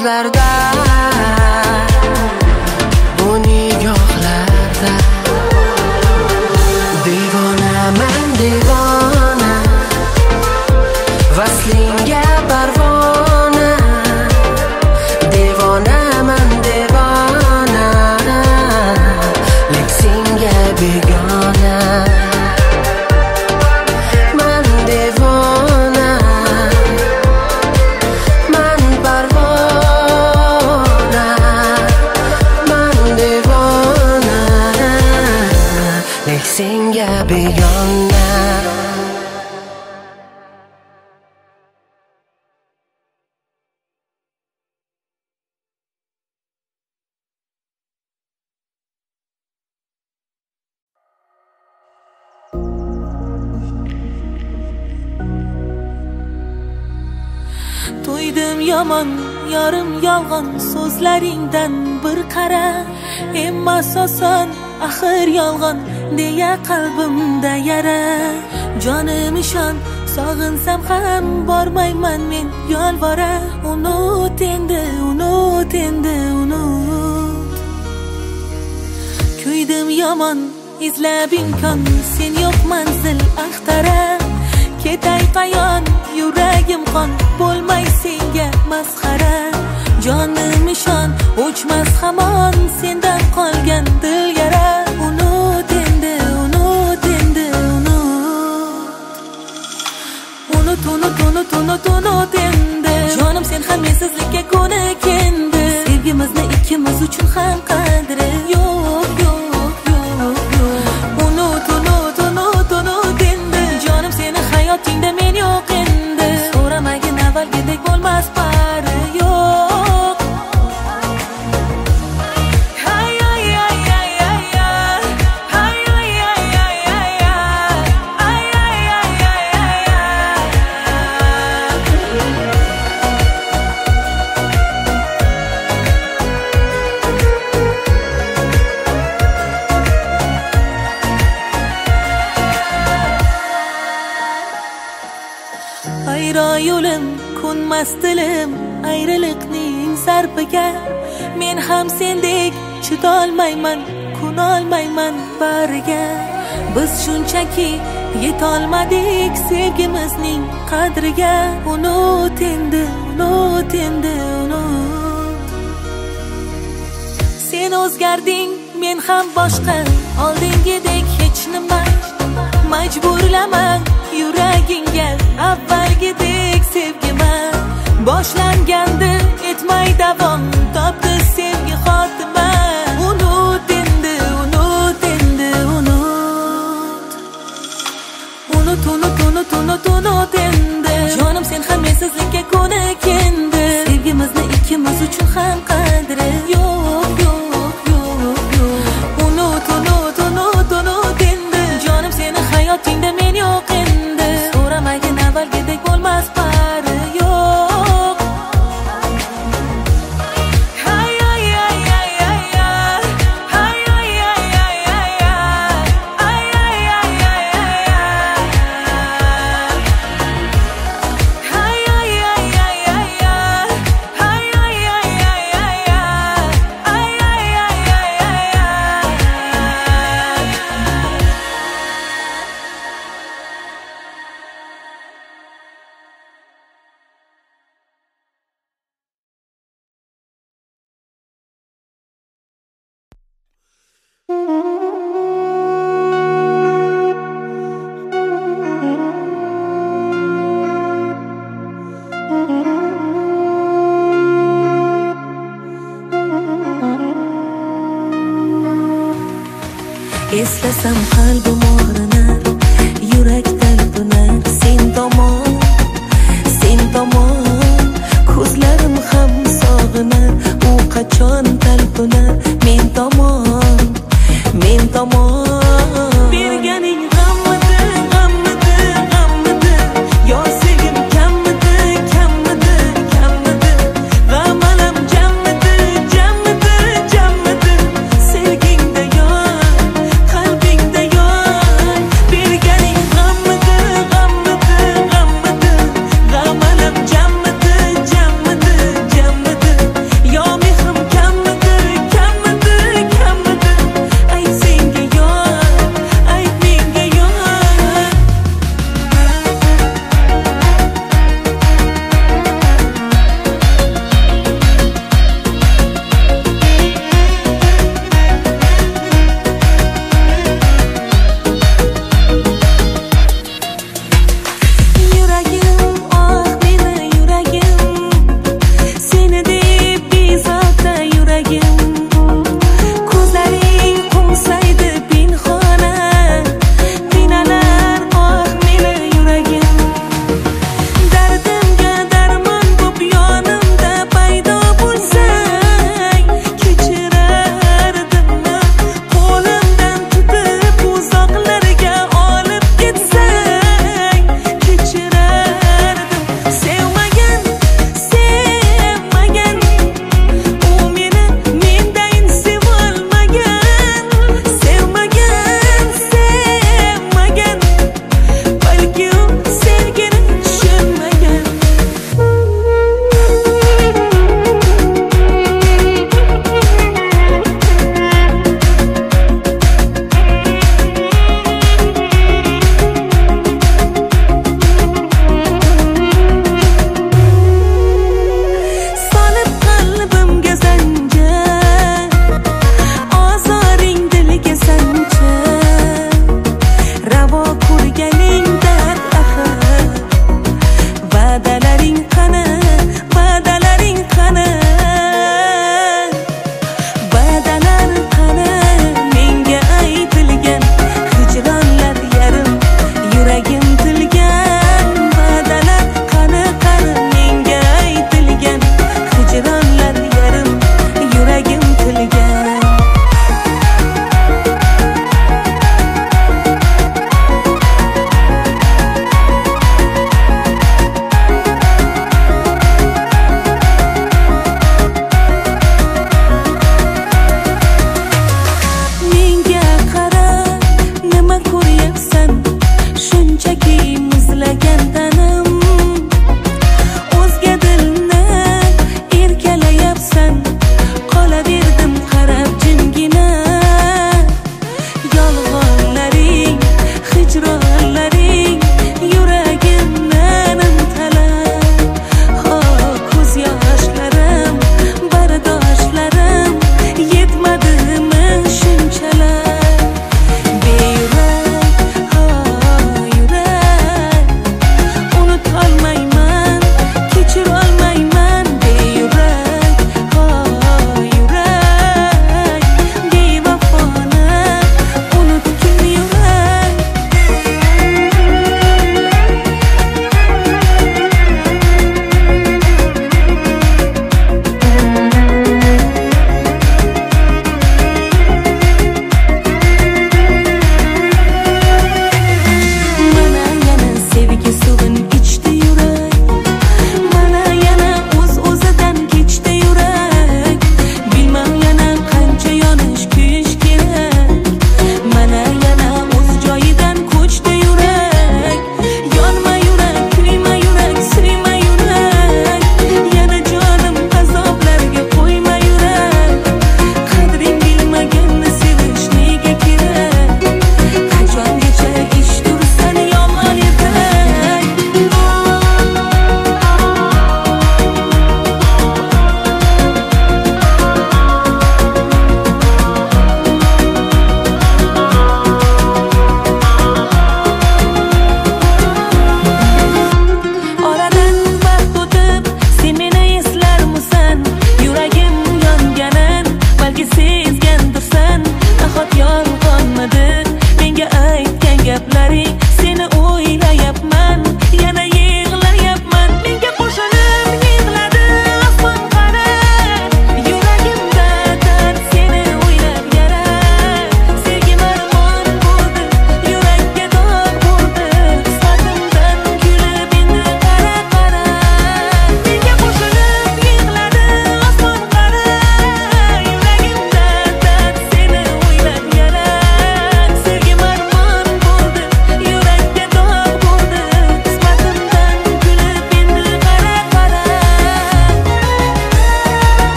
gözlerden yolg'on so'zlaringdan bir qara. Emma soson axir yolg'on deya qalbimda yara. Jonim ishon sog'insam ham bormayman men yolvora. Unut endi unut endi unut. Kuydim yomon izlab imkon sen yo'q manzil axtara. Ketay qayon yuragim qon bo'lmay senga masxara. jonim ishon o'chmas hamon sendan qolgan dilgara unut endi unut endi unut. Unut unut unut unut unut endi. Jonim sen ham mensizlikka ko'nikindi. Sevgimizni ikkimiz uchun ham qadri yo'q. ko'nglim ayriliqning zarbiga men ham sendek chidolmayman kunolmayman bariga. Biz shunchaki yetolmadik sevgimizning qadriga. Unut endi unut endi unut. Sen o'zgarding men ham boshqa. Oldingidek hech nima. Majburlama yuragingga. Avvalgidek sevgi boshlangandi etmay davom topdi sevgi xotima unut endi unut endi unut. Unut unut unut unut unut endi. Jonim sen ham mensizlikka ko'nikindi sevgimizni ikkimiz uchun ham qadri yo'q yo'q. Eslasam qalbim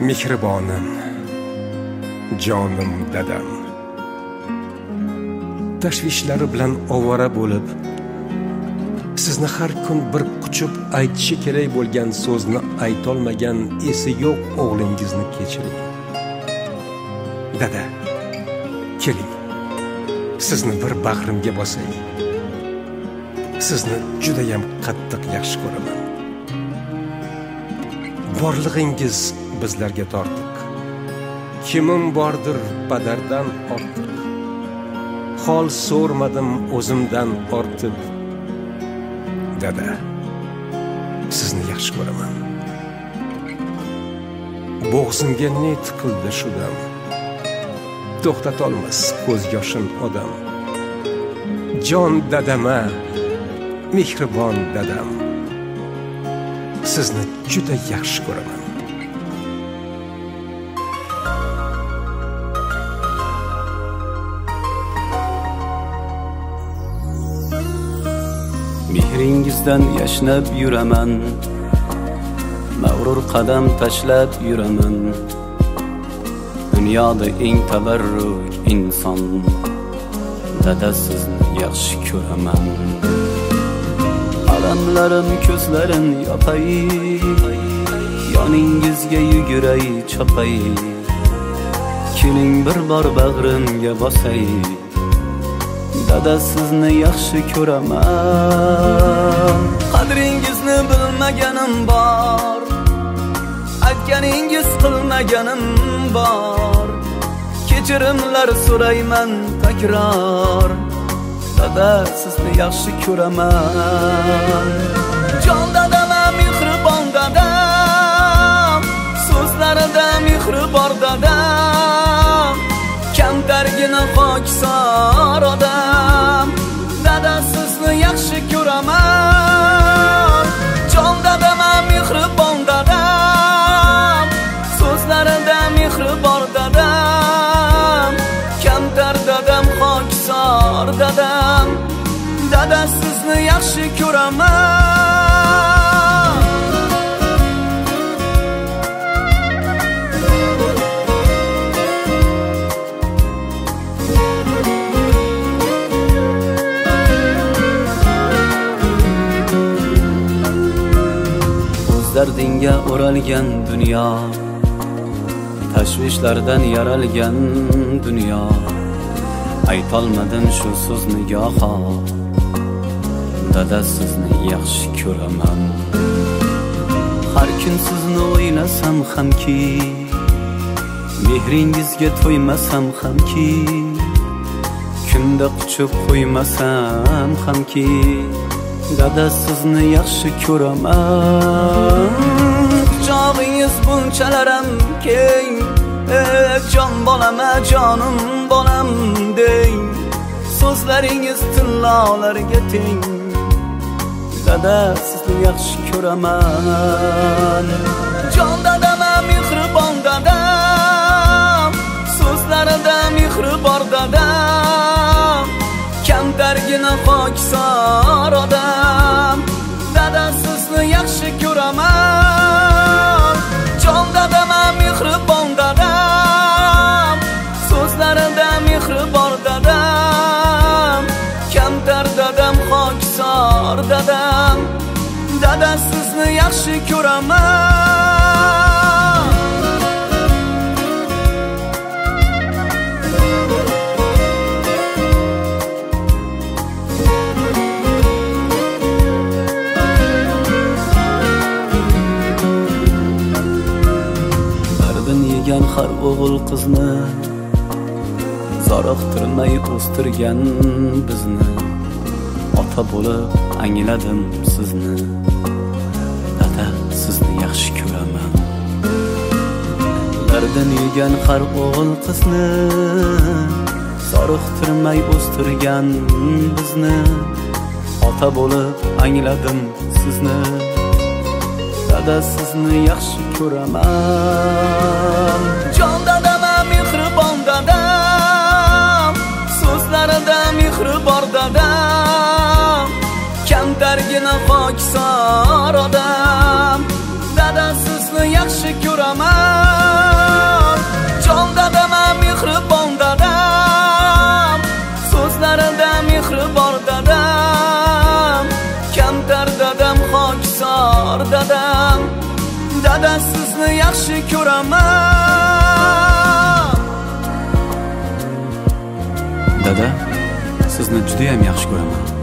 mehribonim jonim dadam. Tashvishlari bilan ovora bo'lib sizni har kun bir quchib aytishi kerak bo'lgan so'zni aytolmagan esi yo'q o'g'lingizni kechiring. Dada keling. Sizni bir bag'rimga bosay. Sizni judayam qattiq yaxshi ko'raman. Borlig'ingiz bizlarga tortiq kimim bordir padardan ortiq hol so'rmadim o'zimdan ortib. Dada sizni yaxshi ko'raman. Bo'g'zimga ne tiqildi shu dam? To'xtatolmas ko'z yoshim odam. Jon dadama mehribon dadam. Sizni juda yaxshi ko'raman. Mehringizdan yashnab yuraman. Mag'rur qadam tashlab yuraman. Dunyoda eng tabarruk inson. Dada sizni yaxshi ko'raman. Alamlarim ko'zlarin yopay. Yoningizga yuguray chopay. Bir bor bag'rimga bosay dada sizni yaxshi ko'raman. Qadringizni bilmaganim bor aytganingiz qilmaganim bor. Kechirimlar so'rayman takror dada sizni yaxshi ko'raman. Jon dadama mehribon dadam so'zlarida mehribon pokisor odam dada sizni yaxshi o'ralgan dunyo tashvishlardan yaralgan dunyo. Aytolmadim shu so'z nigoho dada sizni yaxshi ko'raman. Har kun sizni o'ylasam hamki mehringizga to'ymasam hamki kunda quchib qo'ymasam hamki dada sizni yaxshi ko'raman. g'unchalaram keng eh jon bolama jonim bolam deng so'zlaringiz tillolarga teng dada sizni yaxshi ko'raman jon dadam mehribon dadam so'zlarida mehri bor dadam. Kamtargina pokisor odam dada sizni yaxshi ko'raman yaxshi ko'raman dardin yegan har o'g'il qizni zoriqtirmay o'stirgan bizni. Ota bo'lib angladim sizni. qo'lidan yegan har o'g'il qizni soriqtirmay o'stirgan bizni. Ota bo'lib angladim sizni dada sizni yaxshi ko'raman. Jon dadam mehribon dadam so'zlarida mehri bor dadam kamtargina xokisor odam dada sizni yaxshi ko'raman. yaxshi ko'raman dada sizni judayam yaxshi ko'raman.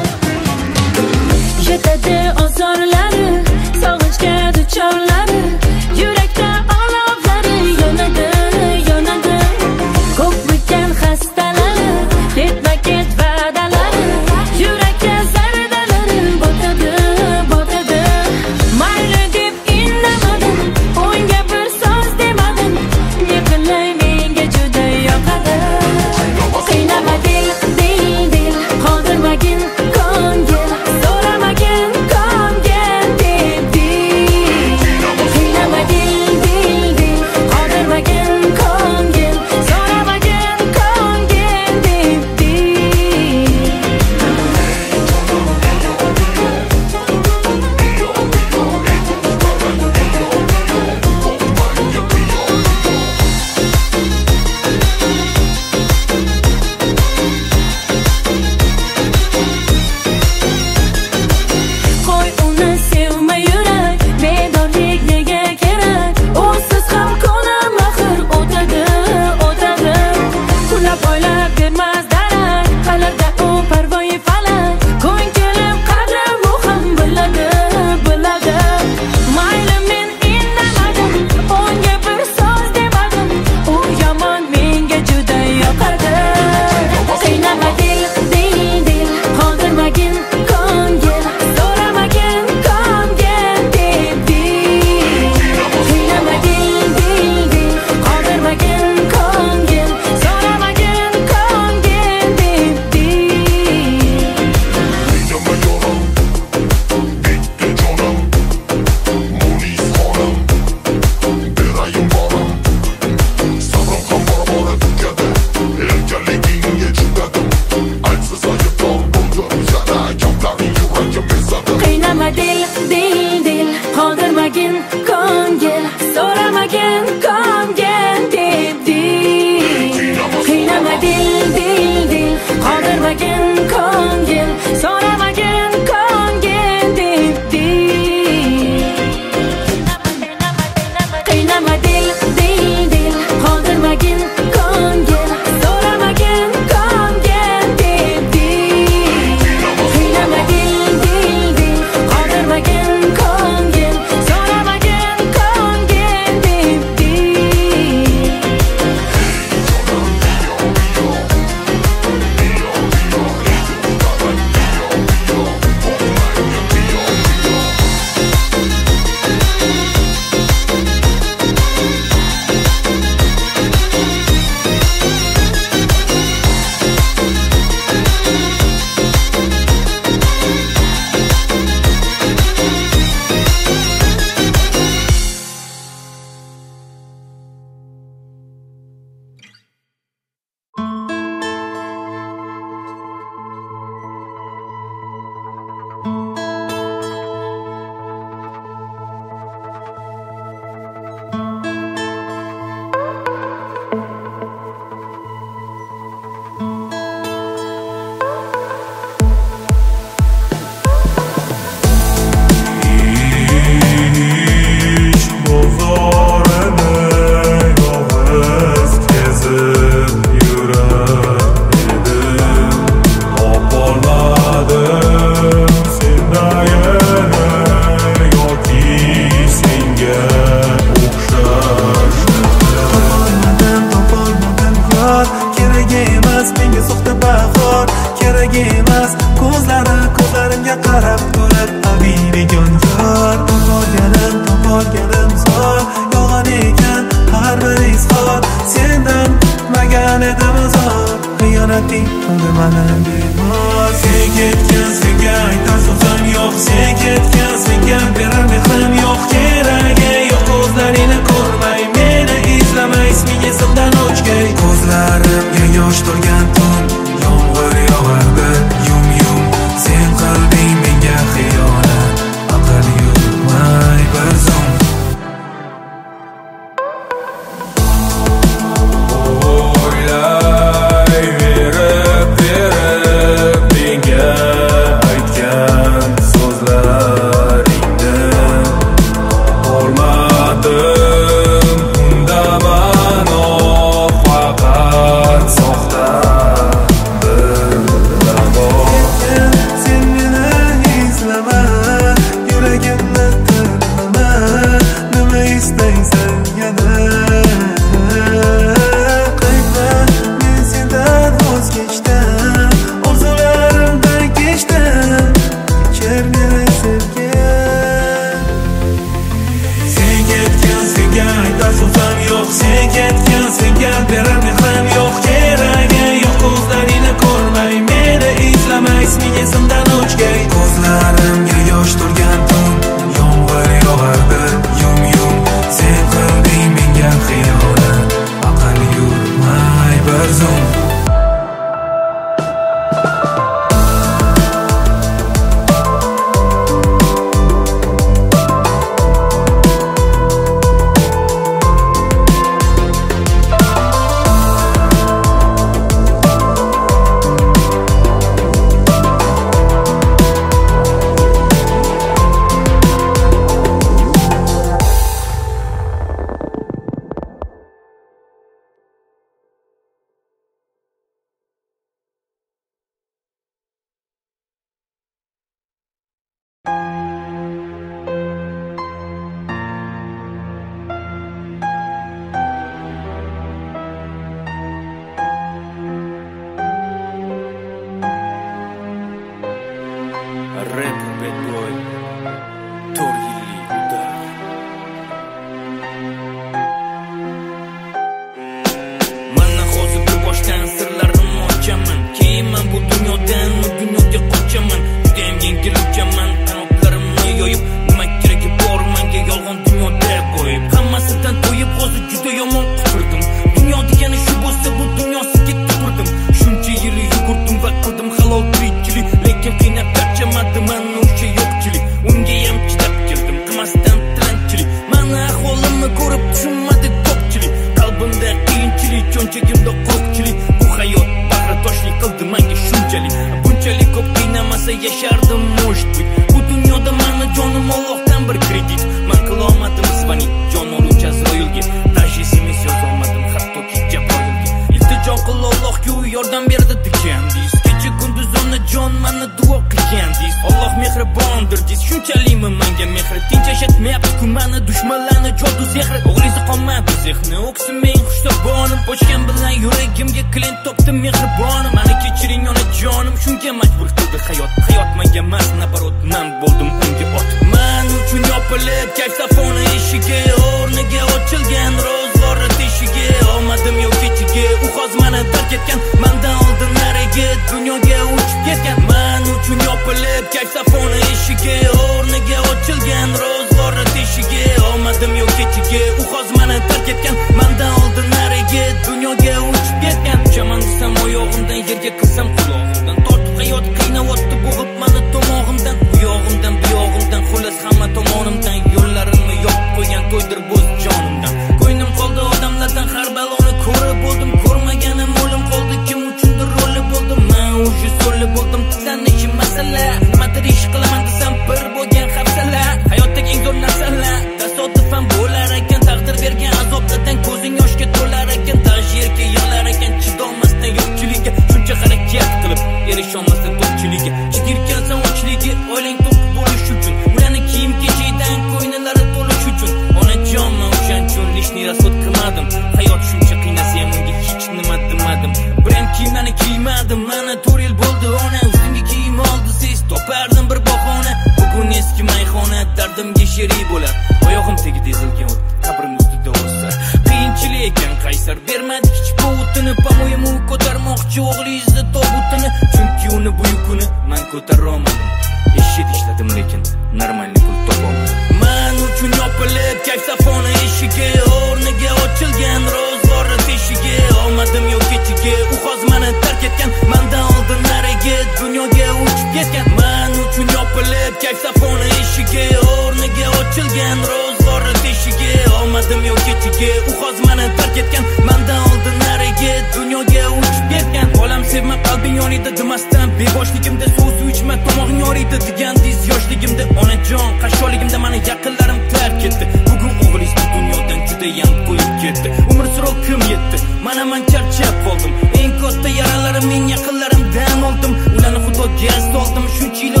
Yo'q u hozir mani tark etgan mandan oldin narigi dunyoga uchib ketgan. Olam sevma qalbing yonida demasdan beboshligimda suv suv ichma tomog'ing yoriydi degandiz yoshligimda onajon qashshoqligimda mani yaqinlarim tark etdi. Bugun o'g'lingiz bu dunyodan judayam qo'yib ketdi. Umr so'rov kim yetdi? Mana man charchab qoldim. Eng katta yaralarim men yaqinlarimdan oldim. Ularni xudoga soldim shuncha yil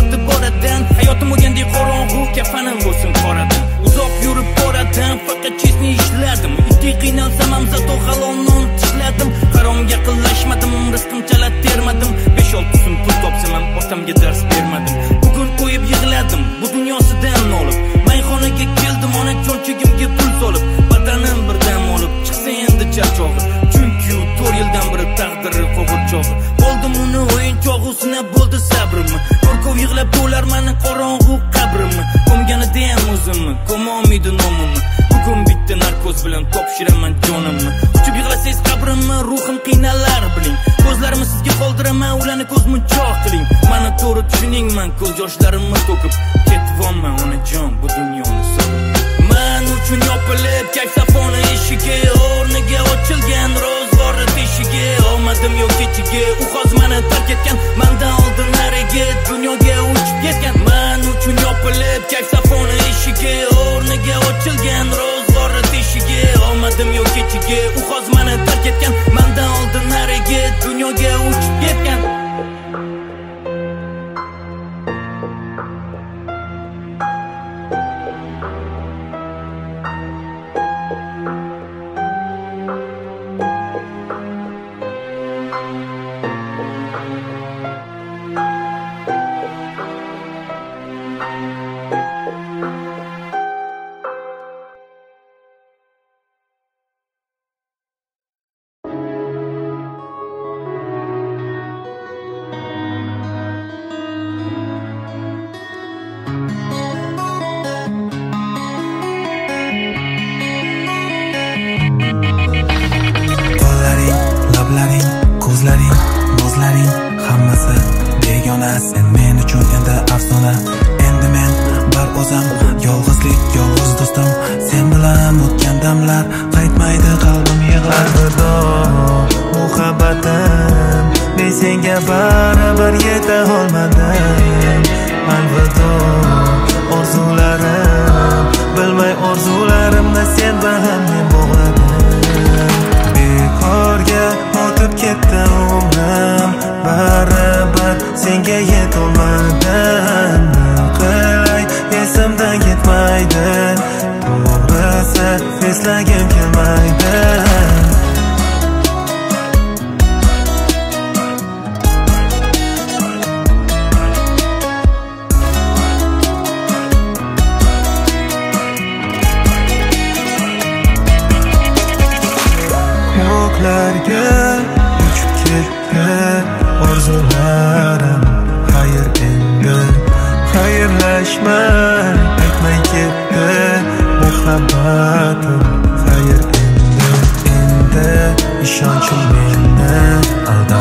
deb kaysafoni eshigi o'rniga ochilgan ro'zg'ori teshigi omadim yo'q kechigi u hozir mani tark etgan mandan oldin narigi dunyoga uchib ketgan man uchun yopilib kaysafoni eshigi o'rniga ochilgan ro'zg'ori teshigi omadim yo'q kechigi u hozir mani tark etgan mandan oldin narigi dunyoga uchib ketgan yig'lar qaytmaydi qalbim yig'lar vido muhabbatim men senga baribir yeta olmadim. Alvido orzularim bilmay orzularimni sen bilan men bog'ladim. Bekorga o'tib ketdi umrim baribir senga yetolmadim. Qilay esimdan ketmaydi It's like him muhabbatim xayr endi endi ishonchim meni aldanib